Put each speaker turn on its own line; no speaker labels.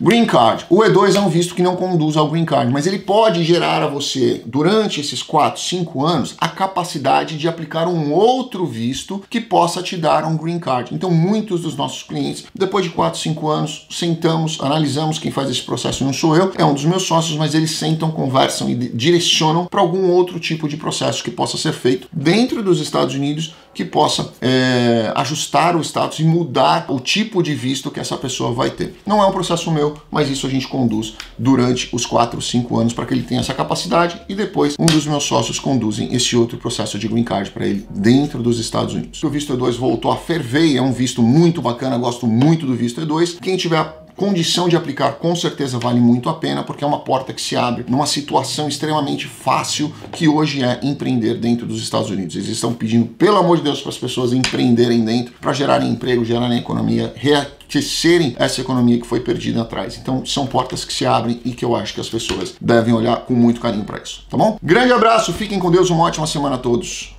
Green Card. O E2 é um visto que não conduz ao Green Card, mas ele pode gerar a você, durante esses 4, 5 anos, a capacidade de aplicar um outro visto que possa te dar um Green Card. Então, muitos dos nossos clientes, depois de 4, 5 anos, sentamos, analisamos quem faz esse processo, não sou eu, é um dos meus sócios, mas eles sentam, conversam e direcionam para algum outro tipo de processo que possa ser feito dentro dos Estados Unidos que possa é, ajustar o status e mudar o tipo de visto que essa pessoa vai ter. Não é um processo meu, mas isso a gente conduz durante os 4, 5 anos para que ele tenha essa capacidade e depois um dos meus sócios conduzem esse outro processo de green card para ele dentro dos Estados Unidos. O visto E2 voltou a ferver, é um visto muito bacana, gosto muito do visto E2. Quem tiver condição de aplicar com certeza vale muito a pena, porque é uma porta que se abre numa situação extremamente fácil que hoje é empreender dentro dos Estados Unidos. Eles estão pedindo, pelo amor de Deus, para as pessoas empreenderem dentro, para gerarem emprego, gerarem economia, reaquecerem essa economia que foi perdida atrás. Então, são portas que se abrem e que eu acho que as pessoas devem olhar com muito carinho para isso, tá bom? Grande abraço, fiquem com Deus, uma ótima semana a todos.